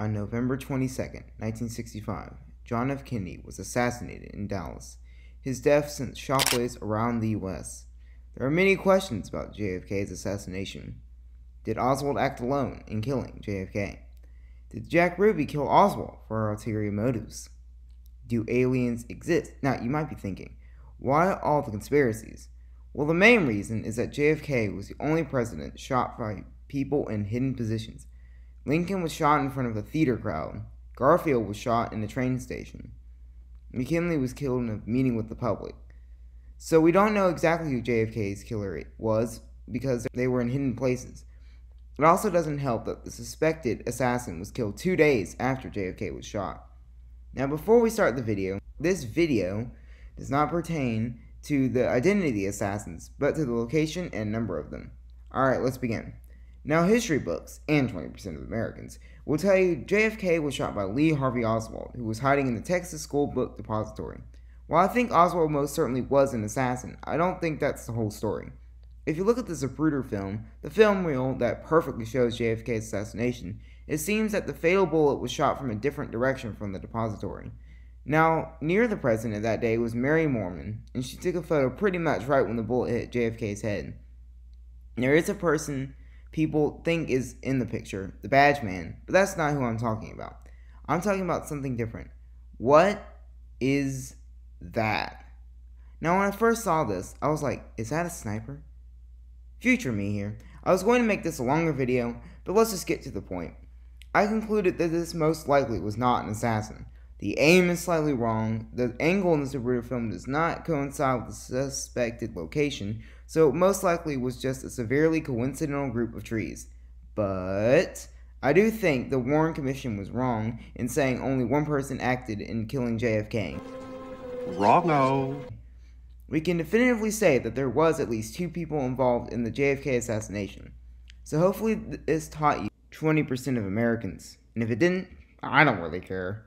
On November 22, 1965, John F. Kennedy was assassinated in Dallas. His death sent shockwaves around the U.S. There are many questions about JFK's assassination. Did Oswald act alone in killing JFK? Did Jack Ruby kill Oswald for ulterior motives? Do aliens exist? Now, you might be thinking, why all the conspiracies? Well, the main reason is that JFK was the only president shot by people in hidden positions. Lincoln was shot in front of a theater crowd. Garfield was shot in a train station. McKinley was killed in a meeting with the public. So we don't know exactly who JFK's killer was because they were in hidden places. It also doesn't help that the suspected assassin was killed two days after JFK was shot. Now before we start the video, this video does not pertain to the identity of the assassins, but to the location and number of them. Alright, let's begin. Now, history books, and 20% of Americans, will tell you JFK was shot by Lee Harvey Oswald, who was hiding in the Texas School Book Depository. While I think Oswald most certainly was an assassin, I don't think that's the whole story. If you look at the Zapruder film, the film reel that perfectly shows JFK's assassination, it seems that the fatal bullet was shot from a different direction from the depository. Now, near the president that day was Mary Moorman, and she took a photo pretty much right when the bullet hit JFK's head. There is a person people think is in the picture, the badge man, but that's not who I'm talking about. I'm talking about something different. What is that? Now, when I first saw this, I was like, is that a sniper? Future me here. I was going to make this a longer video, but let's just get to the point. I concluded that this most likely was not an assassin. The aim is slightly wrong, the angle in the Zapruder film does not coincide with the suspected location, so it most likely was just a severely coincidental group of trees. But I do think the Warren Commission was wrong in saying only one person acted in killing JFK. Wrongo. We can definitively say that there was at least two people involved in the JFK assassination. So hopefully this taught you 20% of Americans. And if it didn't, I don't really care.